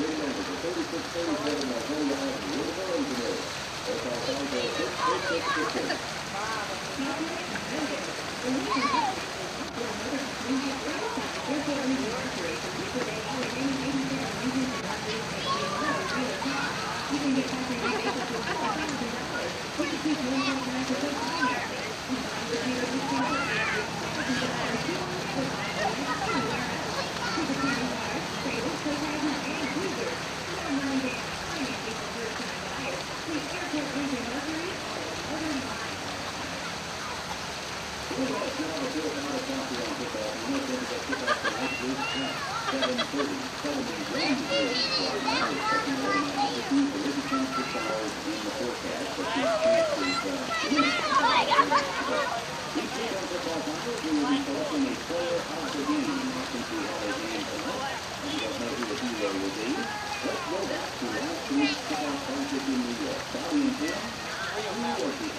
the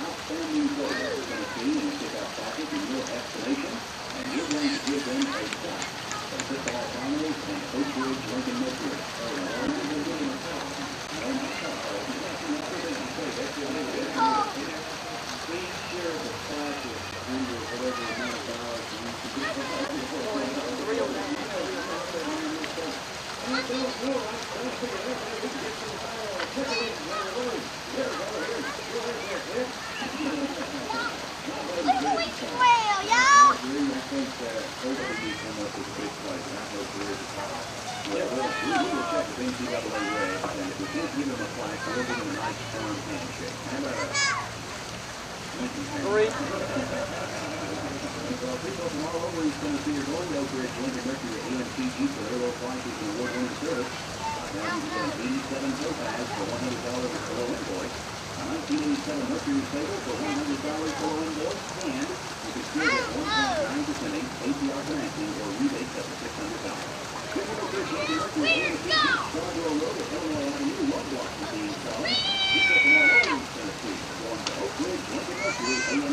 outstanding player is going to be in the kickoff pocket in your estimation. Well, y'all! Well, we will check with NCAA race, and if we can't give him a plaque, we'll give him a nice firm handshake. How about a Three. Well, people from all over East Tennessee are going to Oak Ridge Olympic Mercury at EMTG for their low prices and award-winning service. Now, we've got 87 topaz for $100 per low invoice, a 1987 Mercury Sable for $100 per low invoice,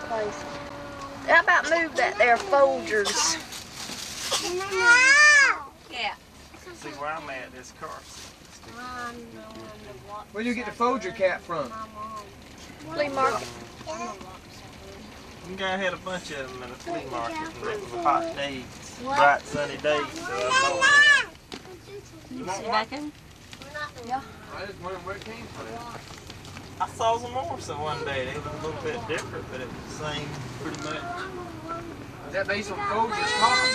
place. How about move that there Folgers? Yeah. See where I'm at, this car. Where do you get the Folger cap from? Flea market. You guys had a bunch of them in the flea market, and it was a hot day, bright sunny day. So You see that thing? I just wondered where it came from. Thought, I saw some more so one day. They was a little bit different, but it was the same pretty much. Is that based on Folger's coffee?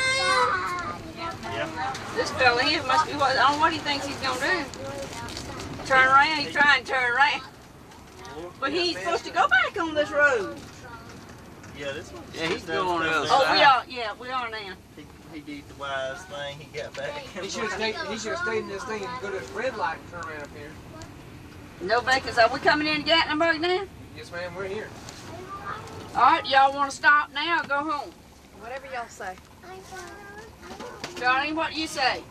Yeah. This fella here must be what, I don't know what he thinks he's gonna do. Turn around, he's trying to turn around. But he's supposed to go back on this road. Yeah, this one. Yeah, he's this going on the does- other Oh, we are, yeah, we are now. He, he did the wise thing. He got back. He should have stayed. He should have stayed in this thing and go to this red light and turn around up here. No vacants, are we coming in Gatlinburg now? Yes, ma'am. We're here. All right, y'all wanna stop now or go home? Whatever y'all say. Johnny, what do you say?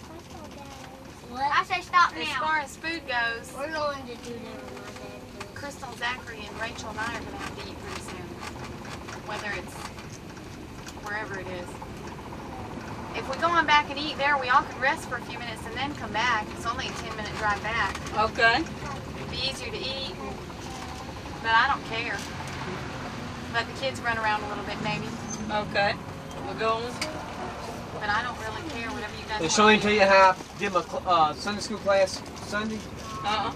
I say stop now. As far as food goes, We're going to do that with. Crystal, Zachary, and Rachel and I are gonna have to eat pretty soon. Whether it's wherever it is. If we go on back and eat there, we all could rest for a few minutes and then come back. It's only a 10 minute drive back. Okay. It'd be easier to eat. But I don't care. Let the kids run around a little bit maybe. Okay. We're going. But I don't really care, whatever you guys Did want. Shirley tell you how I did my uh, Sunday school class Sunday? Uh-uh.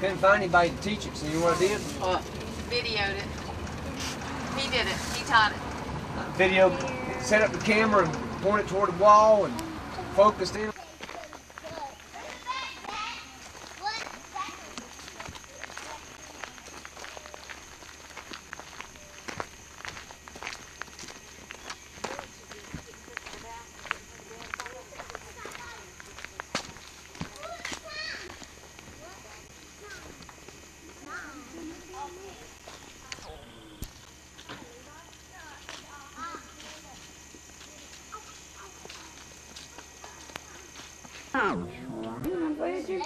Couldn't find anybody to teach it. So you know what I did? What? Videoed it. He did it. He taught it. Video, set up the camera and point it toward the wall and focused in. home. Where did you...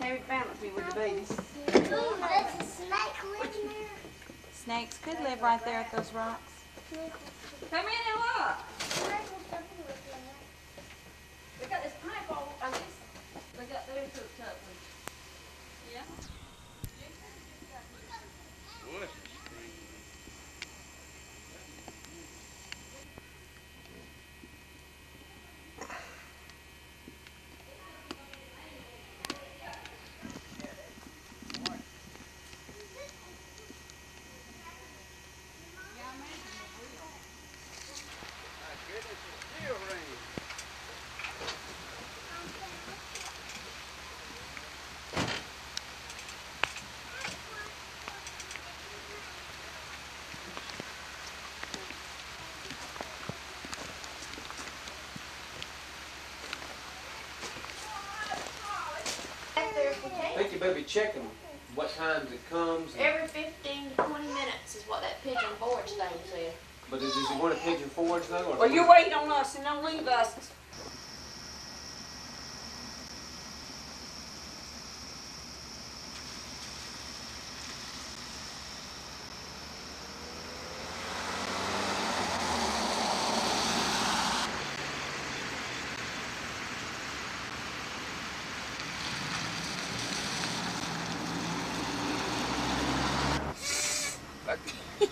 Harry balanced me with the babies. Snakes could live right there at those rocks. Come in and look. I think you better be checking what times it comes. Every 15 to 20 minutes is what that Pigeon Forge thing said. But does does he want a pigeon forge though? or- Well, you're waiting on us and don't leave us.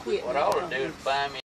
What I ought to do is buy me